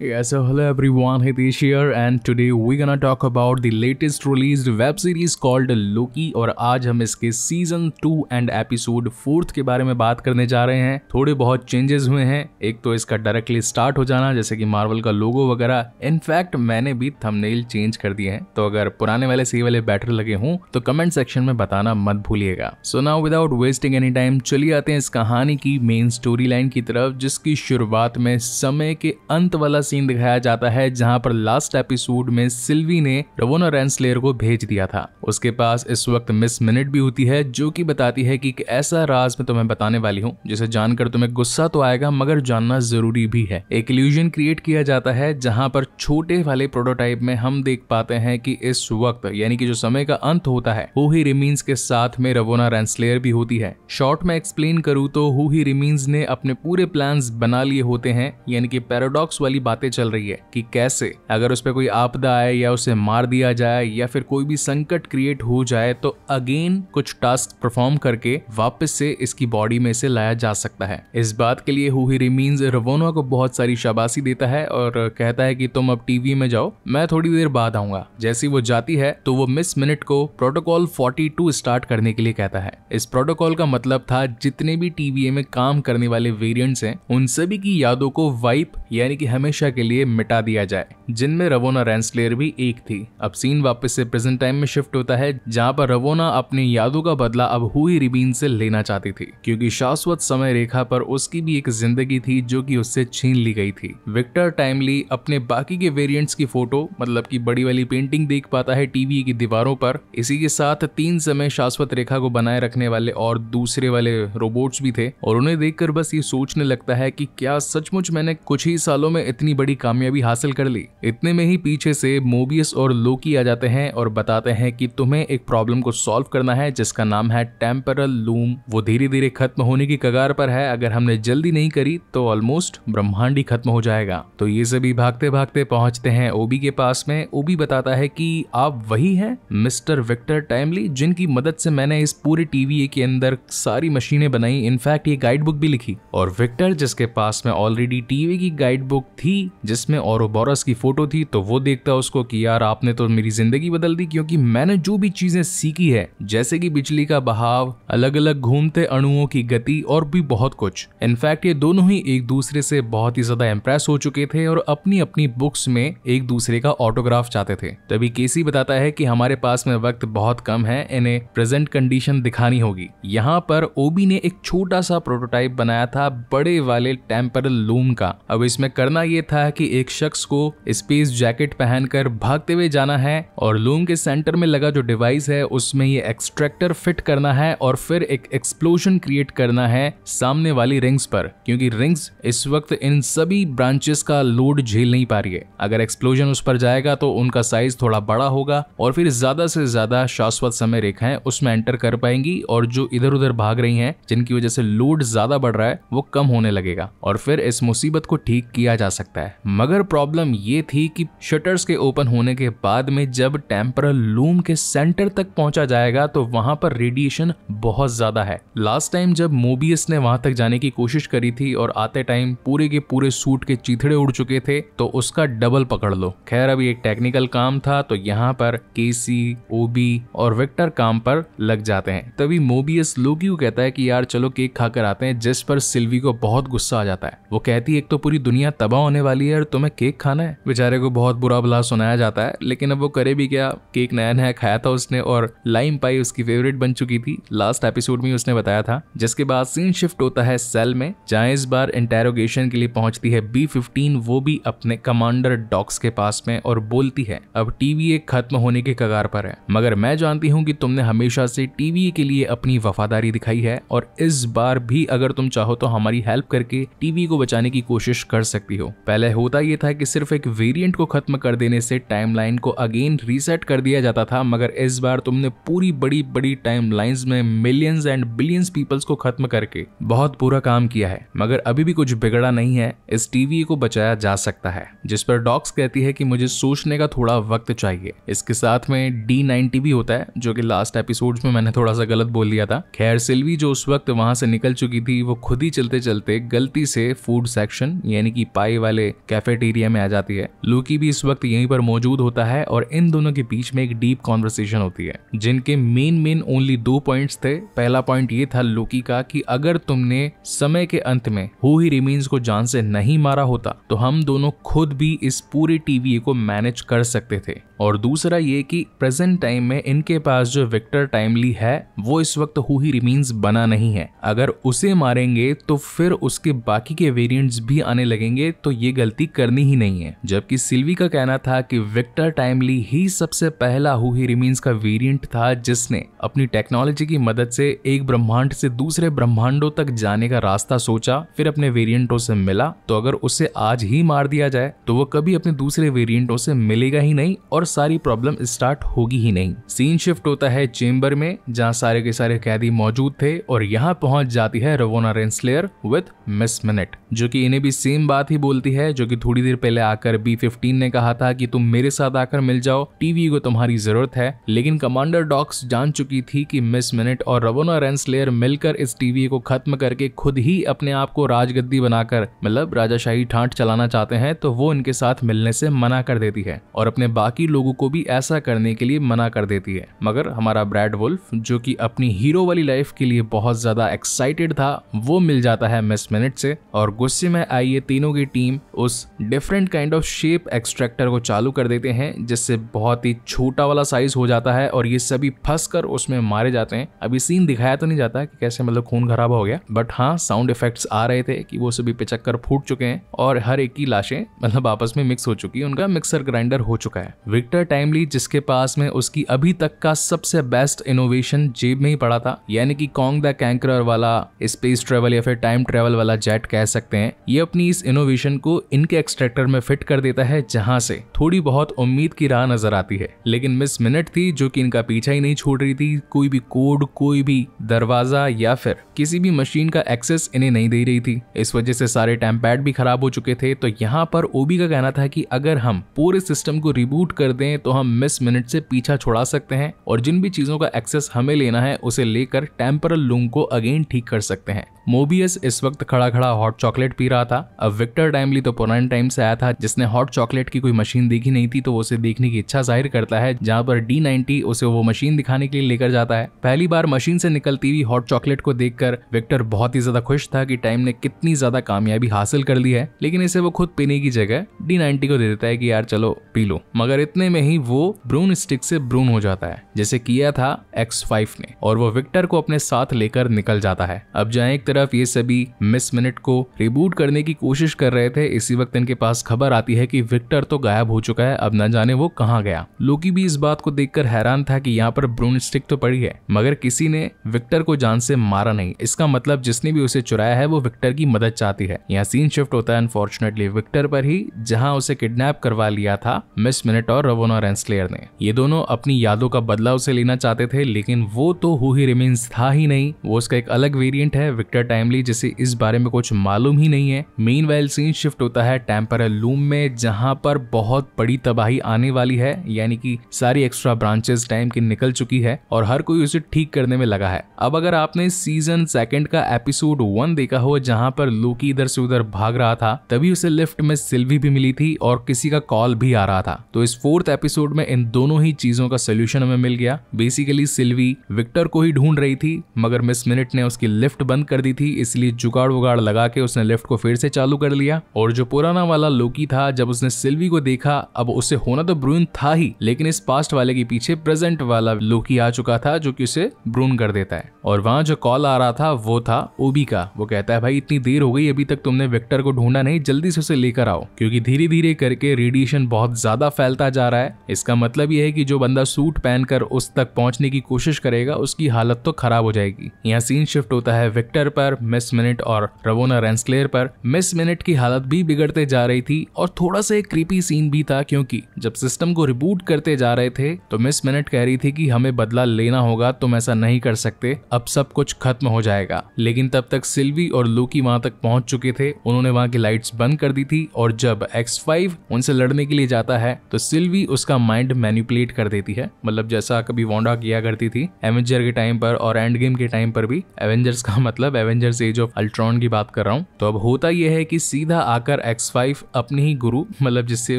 Yes, so hello everyone, Hitesh here and today we're gonna talk about the latest released web series called Loki और आज हम इसके season two and episode fourth के बारे में बात करने जा रहे हैं। थोड़े बहुत चेंजेस हुए हैं। एक तो इसका डायरेक्टली स्टार्ट हो जाना जैसे कि मार्वल का लोगो वगैरह। इनफैक्ट मैंने भी थंबनेल चेंज कर दिए हैं। तो अगर पुराने वाले सही वाले बेटर लगे हों तो कमेंट सेक्शन में बताना मत भूलिएगा। So now without wasting any time चलिए आते हैं इस कहानी की मेन स्टोरी लाइन की तरफ़ जिसकी शुरुआत में समय के अंत वाला सीन दिखाया जाता है, जहाँ पर लास्ट एपिसोड में सिल्वी ने रवोना रेंसलेयर को भेज दिया था। उसके पास इस वक्त मिस मिनट भी होती है, जो कि बताती है कि ऐसा राज मैं तुम्हें बताने वाली हूँ, जिसे जानकर तुम्हें गुस्सा तो आएगा, मगर जानना ज़रूरी भी है। एक इल्यूजन क्रिएट किया जाता है, जहाँ पर छोटे वाले प्रोटोटाइप में हम देख पाते हैं कि इस वक्त, यानी कि जो समय का अंत होता है हु ही रिमीन्स के साथ में रवोना रेंसलेयर भी होती है। शॉर्ट में एक्सप्लेन करूँ तो हु ही रिमीन्स ने अपने पूरे प्लान बना लिए होते हैं, यानी कि पैराडॉक्स वाली बातें चल रही है कि कैसे, अगर उस पर कोई आपदा आए या उसे मार दिया जाए या फिर कोई भी संकट क्रिएट हो जाए तो अगेन कुछ टास्क परफॉर्म करके वापस से इसकी बॉडी में से लाया जा सकता है। इस बात के लिए हुई रिमीन्स रवोना को बहुत सारी शाबाशी देता है और कहता है कि तुम अब टीवी में जाओ, मैं थोड़ी देर बाद आऊँगा। जैसी वो जाती है तो वो मिस मिनट को प्रोटोकॉल 42 स्टार्ट करने के लिए कहता है। इस प्रोटोकॉल का मतलब था, जितने भी टीवीए में काम करने वाले वेरिएंट्स हैं, उन सभी की यादों को वाइप यानी कि हमेशा के लिए मिटा दिया जाए, जिनमें रवोना रेंसलेयर भी एक थी। अब सीन वापस से प्रेजेंट टाइम में शिफ्ट होता है, जहाँ पर रवोना अपनी यादों का बदला अब हुई रिबीन से लेना चाहती थी, क्योंकि शाश्वत समय रेखा पर उसकी भी एक ज़िंदगी थी जो कि उससे छीन ली गई थी। विक्टर टाइमली अपने बाकी के वेरिएंट्स की फ़ोटो मतलब की बड़ी वाली पेंटिंग देख पाता है टीवी की दीवारों पर। इसी के साथ तीन समय शाश्वत रेखा को बनाए रखने वाले और दूसरे वाले रोबोट्स भी थे, और उन्हें देखकर बस ये सोचने लगता है कि क्या सचमुच मैंने कुछ ही सालों में इतनी बड़ी कामयाबी हासिल कर ली। इतने में ही पीछे से मोबियस और लोकी आ जाते हैं और बताते हैं कि तुम्हें एक प्रॉब्लम को सॉल्व करना है, जिसका नाम है टेम्परल लूम। वो धीरे धीरे खत्म होने की कगार पर है। अगर हमने जल्दी नहीं करी तो ऑलमोस्ट ब्रह्मांड ही खत्म हो जाएगा। तो ये सभी भागते भागते पहुँचते हैं ओबी के पास में। ओबी बताता है कि आप वही हैं, मिस्टर विक्टर टाइमली, जिनकी मदद से मैंने इस पूरे टीवी के अंदर सारी मशीनें बनाई। इनफैक्ट ये गाइड बुक भी लिखी। और विक्टर, जिसके पास में ऑलरेडी टीवी की गाइड बुक थी जिसमें औरोबोरस की फ़ोटो थी तो वो देखता उसको कि यार, आपने तो मेरी ज़िंदगी बदल दी, क्योंकि मैंने जो भी चीज़ें सीखी है, जैसे कि बिजली का बहाव अलग अलग घूमते अणुओं की गति और भी बहुत कुछ। इनफैक्ट ये दोनों ही एक दूसरे से बहुत ही ज़्यादा इम्प्रेस हो चुके थे और अपनी अपनी बुक्स में एक दूसरे का ऑटोग्राफ चाहते थे। तभी केसी बताता है कि हमारे पास में वक्त बहुत कम है, इन्हें प्रेजेंट कंडीशन दिखानी होगी। यहाँ पर ओबी ने एक छोटा सा प्रोटोटाइप बनाया था, बड़े वाले टेम्परल लूम का। अब इसमें करना ये था कि एक शख्स को स्पेस जैकेट पहनकर भागते हुए जाना है और लूम के सेंटर में लगा जो डिवाइस है, उसमें ये एक्सट्रैक्टर फिट करना है और फिर एक एक्सप्लोजन क्रिएट करना है सामने वाली रिंग्स पर, क्योंकि रिंग्स इस वक्त इन सभी ब्रांचेस का लोड झेल नहीं पा रही है। अगर एक्सप्लोजन उस पर जाएगा तो उनका साइज़ थोड़ा बड़ा होगा और फिर ज़्यादा से ज़्यादा शाश्वत समय रेखाएँ उसमें एंटर कर पाएँगी और जो इधर उधर भाग रही हैं, जिनकी वजह से लोड ज़्यादा बढ़ रहा है, वो कम होने लगेगा और फिर इस मुसीबत को ठीक किया जा सकता है। मगर प्रॉब्लम ये थी कि शटर्स के ओपन होने के बाद में जब टेम्परल लूम के सेंटर तक पहुँचा जाएगा तो वहाँ पर रेडिएशन बहुत ज़्यादा है। लास्ट टाइम जब मोबियस ने वहाँ तक जाने की कोशिश करी थी और आते टाइम पूरे के पूरे सूट के चीथड़े उड़ चुके थे तो उसका डबल पकड़ लो। खैर अभी एक टेक्निकल काम था तो यहाँ पर केसी ओबी और विक्टर काम पर लग जाते हैं। तभी मोबियस लोकी कहता है कि यार चलो केक खाकर आते हैं, जिस पर सिल्वी को बहुत गुस्सा आ जाता है। वो कहती है, एक तो पूरी दुनिया तबाह होने वाली है और तुम्हें केक खाना है। बेचारे को बहुत बुरा भला सुनाया जाता है, लेकिन अब वो करे भी क्या? केक नया नया खाया था उसने और लाइम पाई उसकी फेवरेट बन चुकी थी। लास्ट एपिसोड में उसने बताया था, जिसके बाद सीन शिफ्ट होता है सेल में, जहाँ इस बार इंटेरोगेशन के लिए पहुँचती है बी फिफ्टीन वो भी अपने कमांडर डॉक्स के पास में और बोलती है, अब टीवी खत्म होने के कगार पर है। मगर मैं जानती हूँ कि तुमने हमेशा से टीवी के लिए अपनी वफादारी दिखाई है और इस बार भी अगर तुम चाहो तो हमारी हेल्प करके टीवी को बचाने की कोशिश कर सकती हो। पहले होता यह था कि सिर्फ़ एक वेरिएंट को खत्म कर देने से टाइमलाइन को अगेन रीसेट कर दिया जाता था, मगर इस बार तुमने पूरी बड़ी बड़ी टाइम लाइन्स में मिलियंस एंड बिलियंस पीपल्स को खत्म करके बहुत बुरा काम किया है। मगर अभी भी कुछ बिगड़ा नहीं है, इस टीवी को बचाया जा सकता है, जिस पर डॉक्स कहती है कि मुझे सोचने का थोड़ा वक्त चाहिए। इसके साथ में डी नाइनटी भी होता है, जो कि लास्ट एपिसोड में मैंने थोड़ा सा गलत बोल दिया था। खैर, सिल्वी जो उस वक्त वहाँ से निकल चुकी थी, वो खुद ही चलते चलते गलती से फ़ूड सेक्शन यानी कि पाई वाले कैफेटेरिया में आ जाती है। लूकी भी इस वक्त यहीं पर मौजूद होता है और इन दोनों के बीच में एक डीप कॉन्वर्सेशन होती है, जिनके मेन मेन ओनली दो पॉइंट्स थे। पहला पॉइंट ये था लूकी का कि अगर तुमने समय के अंत में हु ही रिमीन्स को जान से नहीं मारा होता तो हम दोनों खुद भी इस पूरे टीवी को मैनेज कर सकते थे। और दूसरा ये कि प्रेजेंट टाइम में इनके पास जो विक्टर टाइमली है, वो इस वक्त हु ही रिमीन्स बना नहीं है। अगर उसे मारेंगे तो फिर उसके बाकी के वेरिएंट्स भी आने लगेंगे तो ये गलती करनी ही नहीं है। जबकि सिल्वी का कहना था कि विक्टर टाइमली ही सबसे पहला हु ही रिमीन्स का वेरिएंट था, जिसने अपनी टेक्नोलॉजी की मदद से एक ब्रह्मांड से दूसरे ब्रह्मांडों तक जाने का रास्ता सोचा, फिर अपने वेरिएंटों से मिला। तो अगर उसे आज ही मार दिया जाए तो वो कभी अपने दूसरे वेरिएंटों से मिलेगा ही नहीं, और सारी प्रॉब्लम स्टार्ट होगी ही नहीं। सीन शिफ्ट होता है चेम्बर में, जहाँ सारे के सारे कैदी मौजूद थे और यहाँ पहुँच जाती है Ravonna Renslayer with Miss Minute जो कि इन्हें भी सेम बात ही बोलती है, जो कि थोड़ी देर पहले आकर बी फिफ्टीन ने कहा था कि तुम मेरे साथ आकर मिल जाओ टीवी को तुम्हारी ज़रूरत है। लेकिन कमांडर डॉक्स जान चुकी थी कि मिस मिनट और रवोना रेंसलेयर मिलकर इस टीवी को खत्म करके खुद ही अपने आप को राजगद्दी बनाकर मतलब राजाशाही ठाट चलाना चाहते हैं तो वो इनके साथ मिलने से मना कर देती है और अपने बाकी को भी ऐसा करने के लिए मना कर देती है। मगर हमारा ब्रैड वुल्फ, जो कि अपनी हीरो वाली लाइफ के लिए बहुत ज़्यादा एक्साइटेड था, वो मिल जाता है मिस मिनट से। और गुस्से में आई ये तीनों की टीम उस different kind of shape extractor को चालू कर देते हैं, जिससे बहुत ही छोटा वाला साइज़ हो जाता है और ये सभी फंस उसमें मारे जाते हैं। अभी सीन दिखाया तो नहीं जाता कि कैसे मतलब खून खराब हो गया, बट हाँ साउंड इफेक्ट्स आ रहे थे कि वो सभी पिचक कर फूट चुके हैं और हर एक की लाशें मतलब आपस में मिक्स हो चुकी है, उनका मिक्सर ग्राइंडर हो चुका है। विक्टर टाइमली जिसके पास में उसकी अभी तक का सबसे बेस्ट इनोवेशन जेब में ही पड़ा था। यानी कि कॉन्ग द कैंकर वाला स्पेस ट्रेवल या फिर टाइम ट्रेवल वाला जेट कह सकते हैं। ये अपनी इस इनोवेशन को इनके एक्सट्रैक्टर में फिट कर देता है, जहाँ से थोड़ी बहुत उम्मीद की राह नज़र आती है। लेकिन मिस मिनट थी, जो कि इनका पीछा ही नहीं छोड़ रही थी। कोई भी कोड कोई भी दरवाज़ा या फिर किसी भी मशीन का एक्सेस इन्हें नहीं दे रही थी। इस वजह से सारे टैंपैड भी खराब हो चुके थे। तो यहाँ पर ओबी का कहना था कि अगर हम पूरे सिस्टम को रिबूट कर दें तो हम मिस मिनट से पीछा छुड़ा सकते हैं और जिन भी चीज़ों का एक्सेस हमें लेना है, उसे लेकर टेम्परल लूम को अगेन ठीक कर सकते हैं। मोबियस इस वक्त खड़ा खड़ा हॉट चॉकलेट पी रहा था। अब विक्टर टाइमली तो पुराने टाइम से आया था, जिसने हॉट चॉकलेट की कोई मशीन देखी नहीं थी तो वो उसे देखने की इच्छा ज़ाहिर करता है, जहाँ पर डी नाइनटी उसे वो मशीन दिखाने के लिए लेकर जाता है। पहली बार मशीन से निकलती हुई हॉट चॉकलेट को देखकर विक्टर बहुत ही ज़्यादा खुश था कि टाइम ने कितनी ज़्यादा कामयाबी हासिल कर ली है, लेकिन इसे वो खुद पीने की जगह डी को दे देता है कि यार चलो पी लो। मगर इतने में ही वो ब्रून स्टिक से ब्रून हो जाता है, जैसे किया था एक्स फाइव ने, और वो विक्टर को अपने साथ लेकर निकल जाता है। अब जहाँ एक तरफ़ ये सभी मिस मिनट को रिबूट करने की कोशिश कर रहे थे, इसी वक्त इनके पास खबर आती है कि विक्टर तो गायब हो चुका है, अब न जाने वो कहाँ गया। लोकी भी इस बात को देखकर हैरान था कि यहाँ पर ब्रून स्टिक तो पड़ी है, मगर किसी ने विक्टर को जान से मारा नहीं। इसका मतलब जिसने भी उसे चुराया है, वो विक्टर की मदद चाहती है। यहाँ सीन शिफ्ट होता है अनफॉर्चुनेटली विक्टर पर ही, जहाँ उसे किडनैप करवा लिया था, मिस मिनट और रवोना रेंसलेयर ने ये दोनों अपनी यादों का बदला उसे लेना चाहते थे, लेकिन वो तो हु ही रिमेन्स था ही नहीं। वो उसका एक अलग वेरिएंट है विक्टर टाइमली जिसे इस बारे में कुछ मालूम ही नहीं है। मेन वेल सीन शिफ्ट होता है टेम्परल लूम में, जहाँ पर बहुत बड़ी तबाही आने वाली है, यानी कि सारी एक्स्ट्रा ब्रांचेस टाइम की निकल चुकी है, और हर कोई उसे ठीक करने में लगा है। अब अगर आपने सीज़न सेकंड का एपिसोड वन देखा हो, जहाँ पर लोकी इधर से उधर भाग रहा था, तभी उसे लिफ्ट में सिल्वी भी मिली थी, और किसी का कॉल भी आ रहा था। तो इस फोर्थ एपिसोड में इन दोनों ही चीज़ों का सोल्यूशन हमें मिल गया। बेसिकली सिल्वी विक्टर को ही ढूंढ रही थी, मगर मिस मिनट ने उसकी लिफ्ट बंद कर दी थी, इसलिए जुगाड़ वुगाड़ लगा के उसने लिफ्ट को फिर से चालू कर लिया। और जो पुराना वाला लोकी था, जब उसने सिल्वी को देखा, अब उसे होना तो ब्रून था ही, लेकिन इस पास्ट वाले के पीछे प्रेजेंट वाला लोकी आ चुका था, जो कि उसे ब्रून कर देता है। और वहाँ जो कॉल आ रहा था, वो था ओबी का। वो कहता है, भाई, इतनी देर हो गई, अभी तक तुमने विक्टर को ढूंढा नहीं, जल्दी से उसे लेकर आओ। क्योंकि धीरे धीरे करके रेडिएशन बहुत ज़्यादा फैलता जा रहा है। इसका मतलब यह है कि जो बंदा सूट पहनकर उस तक पहुँचने की कोशिश करेगा, उसकी हालत तो खराब हो जाएगी। यहाँ सीन शिफ्ट होता है विक्टर पर मिस मिनट और रवोना रेंसक्लेयर पर। मिस मिनट की हालत भी बिगड़ते जा रही थी और थोड़ा सा एक क्रीपी सीन भी था, क्योंकि जब सिस्टम को रिबूट करते जा रहे थे तो मिस मिनट कह रही थी कि हमें बदला लेना होगा, तुम ऐसा नहीं कर सकते, अब सब कुछ खत्म हो जाएगा। लेकिन तब तक सिल्वी और लूकी वहाँ तक पहुँच चुके थे, उन्होंने वहाँ की लाइट्स बंद कर दी थी और जब एक्स फाइव उनसे लड़ने के लिए जाता है तो सिल्वी उसका माइंड मैनिपुलेट कर देती है। मतलब जैसा कभी वोंडा किया करती थी एवेंजर के टाइम पर और एंड गेम के टाइम पर भी। एवेंजर्स का मतलब एवेंजर्स एज ऑफ़ अल्ट्रॉन की बात कर रहा हूँ। तो अब होता यह है कि सीधा आकर एक्स फाइव अपने ही गुरु मतलब जिससे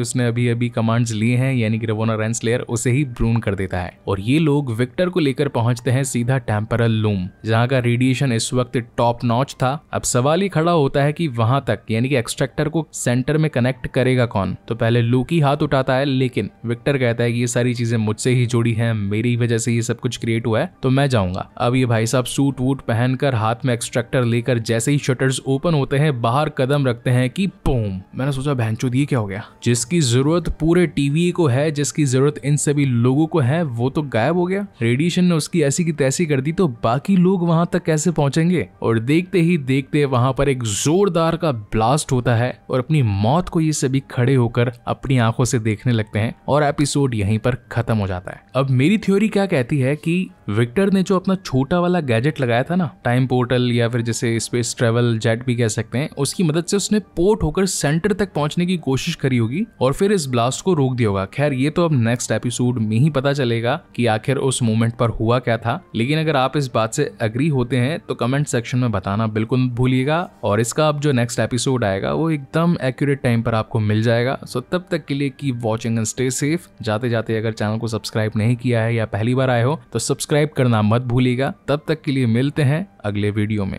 उसने अभी अभी कमांड्स लिए हैं, यानी कि रेवोना रेंसलेयर उसे ही ब्रून कर देता है। और ये लोग विक्टर को लेकर पहुँचते हैं सीधा टेम्परल लूम जहाँ का रेडिएशन इस वक्त टॉप नॉच था। अब सवाल ही खड़ा होता है कि वहाँ तक, यानी कि एक्सट्रैक्टर को सेंटर में कनेक्ट करेगा कौन? तो पहले लूकी हाथ उठाता है, लेकिन विक्टर कहता है कि ये सारी चीज़ें मुझसे ही जुड़ी हैं, मेरी वजह से ये सब कुछ क्रिएट हुआ है तो मैं जाऊँगा। अब ये भाई साहब सूट वूट पहनकर, हाथ में एक्सट्रैक्टर लेकर जैसे ही शटर्स ओपन होते हैं, बाहर कदम रखते हैं कि पोम मैंने सोचा बहनचो ये क्या हो गया? जिसकी ज़रूरत पूरे टीवी को है, जिसकी ज़रूरत इन सभी लोगों को है, वो तो गायब हो गया। रेडिएशन ने उसकी ऐसी की तैसी कर दी तो बाकी लोग वहाँ तक कैसे पहुँचेंगे? और देखते ही देखते वहाँ पर एक जोरदार का ब्लास्ट होता है, और अपनी मौत को ये सभी खड़े होकर अपनी आँखों से देखने लगते हैं। और एपिसोड यहीं पर खत्म हो जाता है। अब मेरी थ्योरी क्या कहती है कि विक्टर ने जो अपना छोटा वाला गैजेट लगाया था ना टाइम पोर्टल या फिर जैसे स्पेस ट्रेवल जेट भी कह सकते हैं, उसकी मदद से उसने पोर्ट होकर सेंटर तक पहुँचने की कोशिश करी होगी और फिर इस ब्लास्ट को रोक दिया होगा। खैर, ये तो अब नेक्स्ट एपिसोड में ही पता चलेगा कि आखिर उस मोमेंट पर हुआ क्या था। लेकिन अगर आप इस बात से अग्री होते हैं तो कमेंट सेक्शन में बताना बिल्कुल भूलिएगा और इसका अब जो नेक्स्ट एपिसोड आएगा, वो एकदम एक्यूरेट टाइम पर आपको मिल जाएगा। सो तब तक के लिए की वॉचिंग एंड सेफ़ जाते जाते अगर चैनल को सब्सक्राइब नहीं किया है या पहली बार आए हो तो सब्सक्राइब करना मत भूलिएगा। तब तक के लिए मिलते हैं अगले वीडियो में।